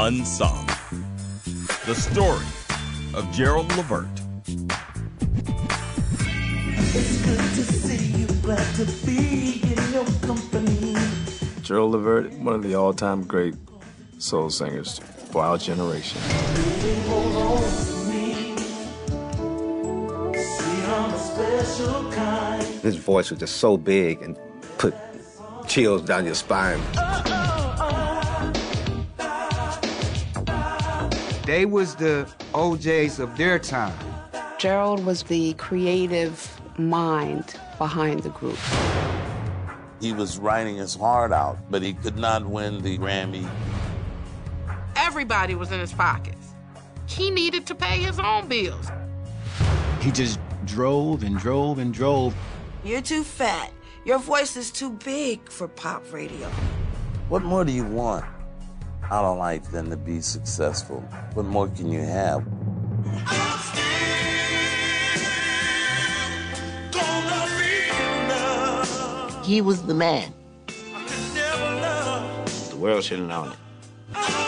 Unsung. The story of Gerald Levert. It's good to see you, glad to be in your company. Gerald Levert, one of the all-time great soul singers for our generation. Hold on to me. See, I'm a special kind. His voice was just so big and put chills down your spine. They was the O'Jays of their time. Gerald was the creative mind behind the group. He was writing his heart out, but he could not win the Grammy. Everybody was in his pockets. He needed to pay his own bills. He just drove and drove and drove. You're too fat. Your voice is too big for pop radio. What more do you want out of life than to be successful? What more can you have? He was the man. The world should have known it.